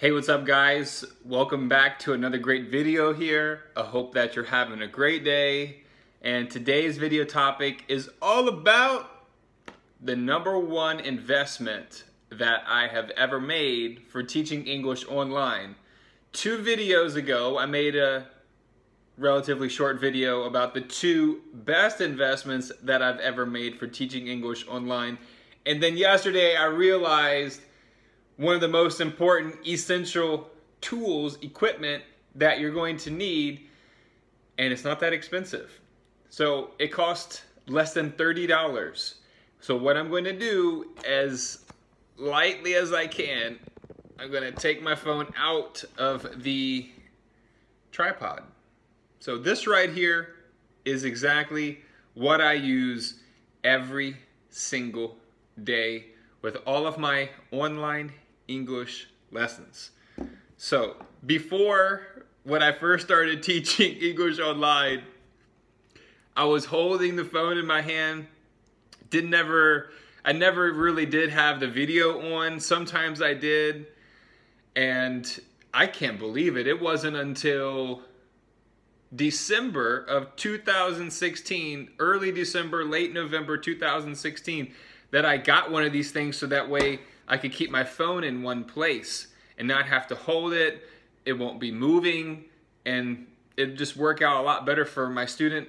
Hey, what's up guys? Welcome back to another great video here. I hope that you're having a great day. And today's video topic is all about the number one investment that I have ever made for teaching English online. Two videos ago, I made a relatively short video about the two best investments that I've ever made for teaching English online. And then yesterday I realized one of the most important essential tools, equipment that you're going to need, and it's not that expensive. So it costs less than $30. So what I'm going to do as lightly as I can, I'm going to take my phone out of the tripod. So this right here is exactly what I use every single day with all of my online English lessons. So before when I first started teaching English online, I was holding the phone in my hand, did never, I never really did have the video on. Sometimes I did, and I can't believe it. It wasn't until December of 2016, early December, late November 2016, that I got one of these things so that way I could keep my phone in one place and not have to hold it. It won't be moving and it just work out a lot better for my student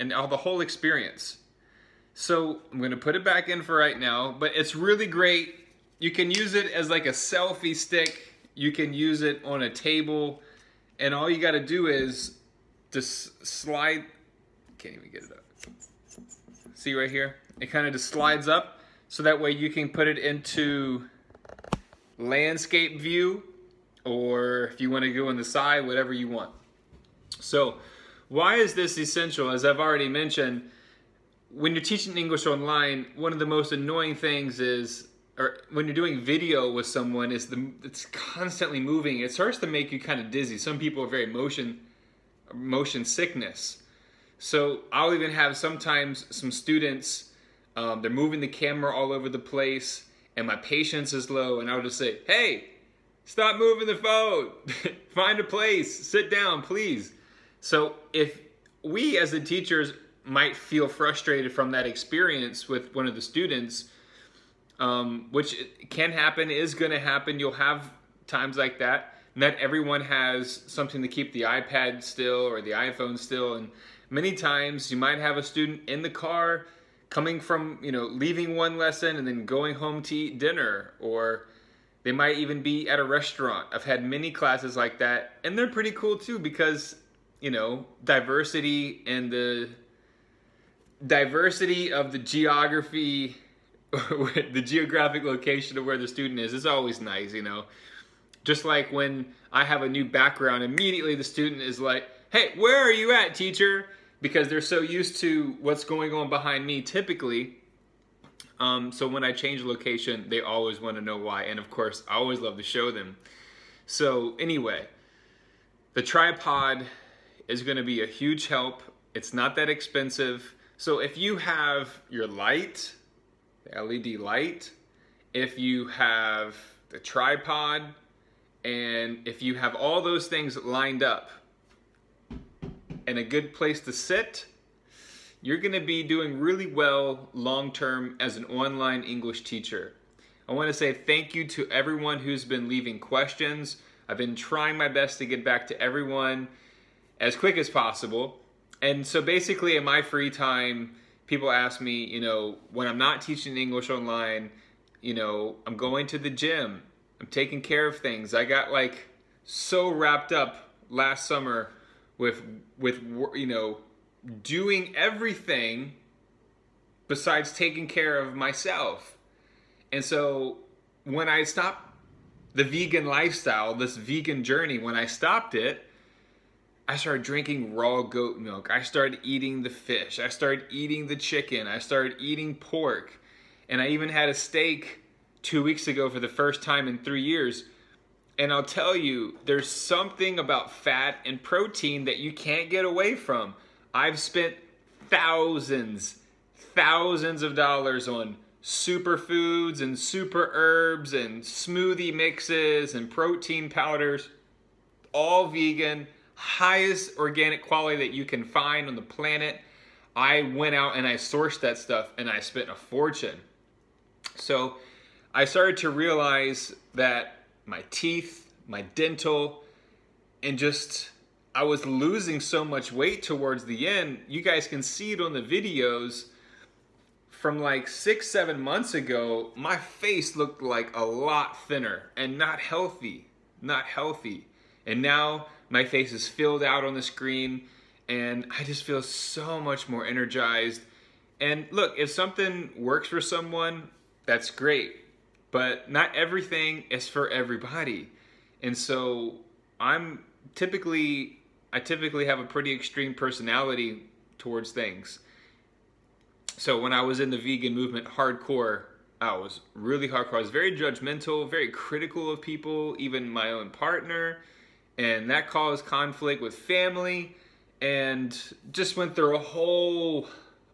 and all the whole experience. So I'm gonna put it back in for right now, but it's really great. You can use it as like a selfie stick. You can use it on a table and all you gotta do is just slide, can't even get it up. See right here? It kind of just slides up so that way you can put it into landscape view or if you want to go on the side, whatever you want. So why is this essential? As I've already mentioned, when you're teaching English online, one of the most annoying things is, or when you're doing video with someone, is the it's constantly moving. It starts to make you kind of dizzy. Some people are very motion motion sickness. So I'll even have sometimes some students um, they're moving the camera all over the place, and my patience is low. And I'll just say, "Hey, stop moving the phone. Find a place. Sit down, please." So if we as the teachers might feel frustrated from that experience with one of the students, um, which can happen, is going to happen. You'll have times like that. Not everyone has something to keep the iPad still or the iPhone still, and many times you might have a student in the car coming from, you know, leaving one lesson and then going home to eat dinner or they might even be at a restaurant. I've had many classes like that and they're pretty cool too because, you know, diversity and the diversity of the geography the geographic location of where the student is is always nice, you know. Just like when I have a new background, immediately the student is like, hey, where are you at, teacher? Because they're so used to what's going on behind me typically. Um, so when I change location, they always want to know why. And of course, I always love to show them. So anyway, the tripod is going to be a huge help. It's not that expensive. So if you have your light, the LED light, if you have the tripod, and if you have all those things lined up, and a good place to sit, you're going to be doing really well long term as an online English teacher. I want to say thank you to everyone who's been leaving questions. I've been trying my best to get back to everyone as quick as possible. And so basically, in my free time, people ask me, you know, when I'm not teaching English online, you know, I'm going to the gym, I'm taking care of things. I got like so wrapped up last summer with with you know doing everything besides taking care of myself. And so when I stopped the vegan lifestyle, this vegan journey, when I stopped it, I started drinking raw goat milk. I started eating the fish. I started eating the chicken. I started eating pork. And I even had a steak two weeks ago for the first time in three years and I'll tell you, there's something about fat and protein that you can't get away from. I've spent thousands, thousands of dollars on superfoods and super herbs and smoothie mixes and protein powders, all vegan, highest organic quality that you can find on the planet. I went out and I sourced that stuff and I spent a fortune. So I started to realize that my teeth, my dental, and just I was losing so much weight towards the end. You guys can see it on the videos from like six, seven months ago, my face looked like a lot thinner and not healthy, not healthy. And now my face is filled out on the screen and I just feel so much more energized. And look, if something works for someone, that's great. But not everything is for everybody. And so I'm typically, I typically have a pretty extreme personality towards things. So when I was in the vegan movement hardcore, I was really hardcore. I was very judgmental, very critical of people, even my own partner. And that caused conflict with family and just went through a whole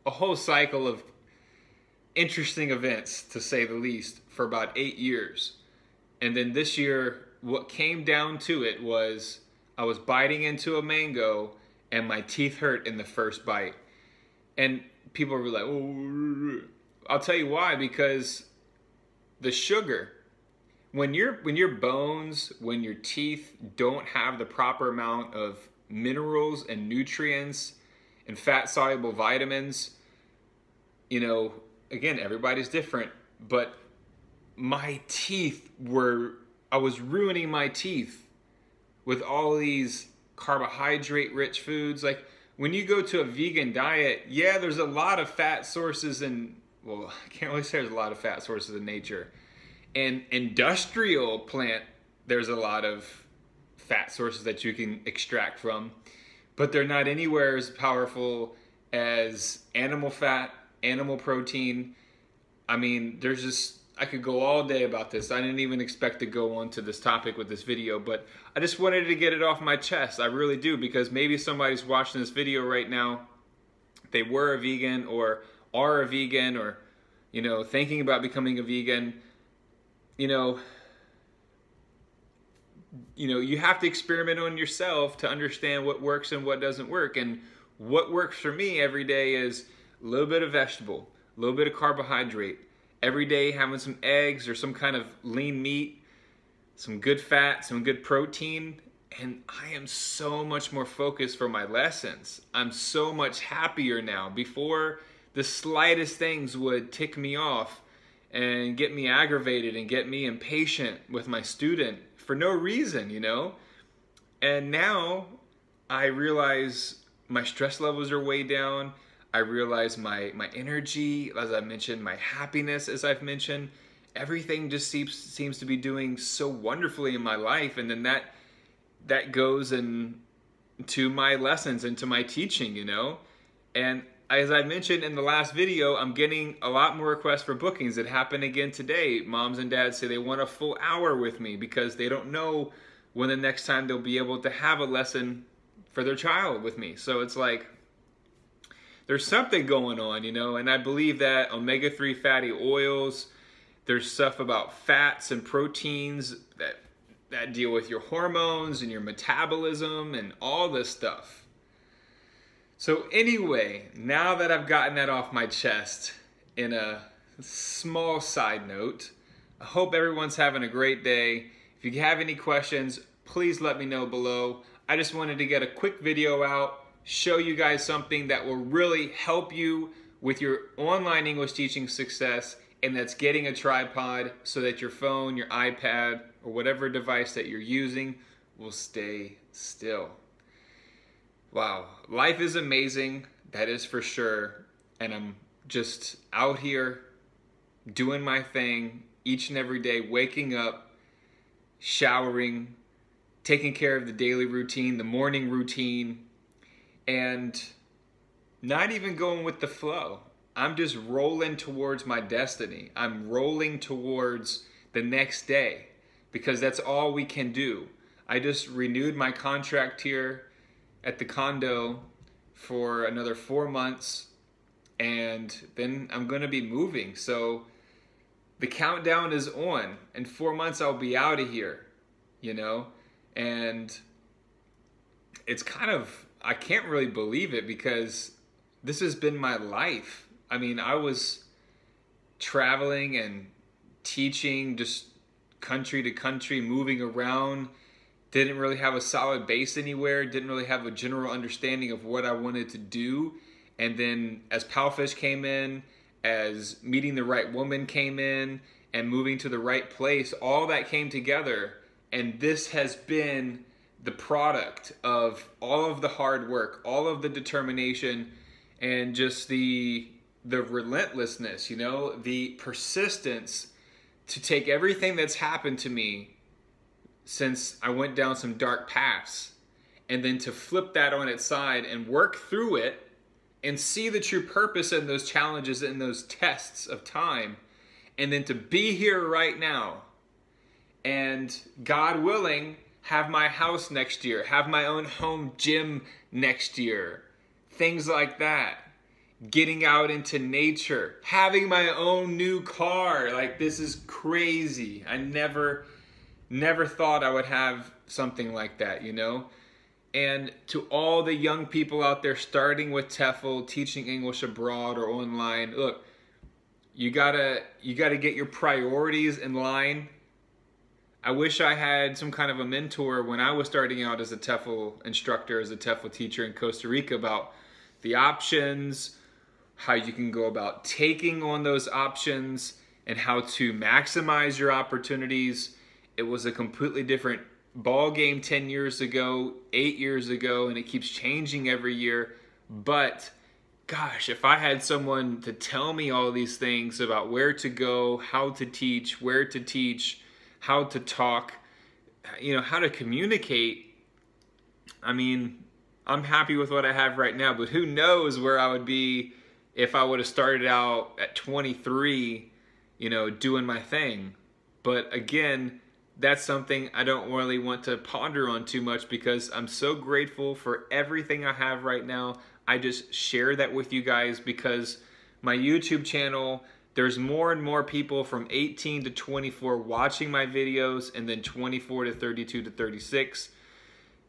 a whole cycle of interesting events to say the least for about 8 years. And then this year what came down to it was I was biting into a mango and my teeth hurt in the first bite. And people were like, "Oh, I'll tell you why because the sugar when your when your bones, when your teeth don't have the proper amount of minerals and nutrients and fat soluble vitamins, you know, again, everybody's different, but my teeth were I was ruining my teeth with all these carbohydrate rich foods like when you go to a vegan diet, yeah, there's a lot of fat sources and well, I can't really say there's a lot of fat sources in nature. And industrial plant, there's a lot of fat sources that you can extract from, but they're not anywhere as powerful as animal fat, animal protein. I mean, there's just I could go all day about this. I didn't even expect to go on to this topic with this video, but I just wanted to get it off my chest. I really do, because maybe somebody's watching this video right now, they were a vegan or are a vegan or, you know, thinking about becoming a vegan. You know, you know, you have to experiment on yourself to understand what works and what doesn't work. And what works for me every day is a little bit of vegetable, a little bit of carbohydrate, every day having some eggs or some kind of lean meat, some good fat, some good protein, and I am so much more focused for my lessons. I'm so much happier now. Before, the slightest things would tick me off and get me aggravated and get me impatient with my student for no reason, you know? And now I realize my stress levels are way down I realize my my energy, as I mentioned, my happiness, as I've mentioned, everything just seems seems to be doing so wonderfully in my life, and then that that goes in to my lessons and to my teaching, you know, and as I mentioned in the last video, I'm getting a lot more requests for bookings. It happened again today. Moms and dads say they want a full hour with me because they don't know when the next time they'll be able to have a lesson for their child with me. So it's like, there's something going on, you know, and I believe that omega-3 fatty oils, there's stuff about fats and proteins that that deal with your hormones and your metabolism and all this stuff. So anyway, now that I've gotten that off my chest in a small side note, I hope everyone's having a great day. If you have any questions, please let me know below. I just wanted to get a quick video out show you guys something that will really help you with your online English teaching success and that's getting a tripod so that your phone, your iPad, or whatever device that you're using will stay still. Wow, life is amazing, that is for sure. And I'm just out here doing my thing each and every day, waking up, showering, taking care of the daily routine, the morning routine, and not even going with the flow. I'm just rolling towards my destiny. I'm rolling towards the next day because that's all we can do. I just renewed my contract here at the condo for another four months and then I'm going to be moving. So the countdown is on. In four months, I'll be out of here, you know? And it's kind of, I can't really believe it because this has been my life. I mean, I was traveling and teaching just country to country, moving around. Didn't really have a solid base anywhere, didn't really have a general understanding of what I wanted to do. And then as Palfish came in, as meeting the right woman came in and moving to the right place, all that came together. And this has been the product of all of the hard work, all of the determination, and just the the relentlessness, you know, the persistence to take everything that's happened to me since I went down some dark paths and then to flip that on its side and work through it and see the true purpose in those challenges and those tests of time and then to be here right now and God willing have my house next year, have my own home gym next year, things like that. Getting out into nature, having my own new car. Like, this is crazy. I never, never thought I would have something like that, you know? And to all the young people out there starting with TEFL, teaching English abroad or online, look, you gotta you gotta get your priorities in line. I wish I had some kind of a mentor when I was starting out as a TEFL instructor, as a TEFL teacher in Costa Rica about the options, how you can go about taking on those options, and how to maximize your opportunities. It was a completely different ball game 10 years ago, eight years ago, and it keeps changing every year. But gosh, if I had someone to tell me all these things about where to go, how to teach, where to teach, how to talk, you know, how to communicate, I mean, I'm happy with what I have right now, but who knows where I would be if I would have started out at 23, you know, doing my thing. But again, that's something I don't really want to ponder on too much because I'm so grateful for everything I have right now. I just share that with you guys because my YouTube channel, there's more and more people from 18 to 24 watching my videos and then 24 to 32 to 36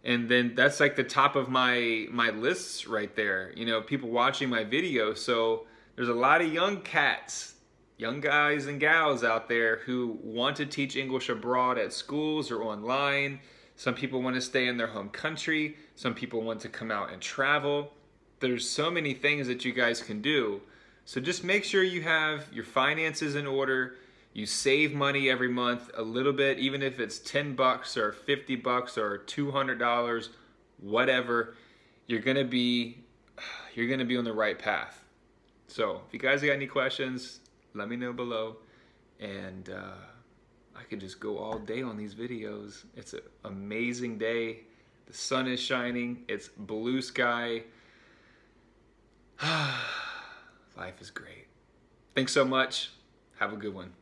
and then that's like the top of my my lists right there you know people watching my videos so there's a lot of young cats young guys and gals out there who want to teach English abroad at schools or online. Some people want to stay in their home country. Some people want to come out and travel. There's so many things that you guys can do. So just make sure you have your finances in order. You save money every month a little bit, even if it's 10 bucks or 50 bucks or $200, whatever. You're going to be you're going to be on the right path. So, if you guys got any questions, let me know below. And uh, I could just go all day on these videos. It's an amazing day. The sun is shining. It's blue sky. Life is great. Thanks so much. Have a good one.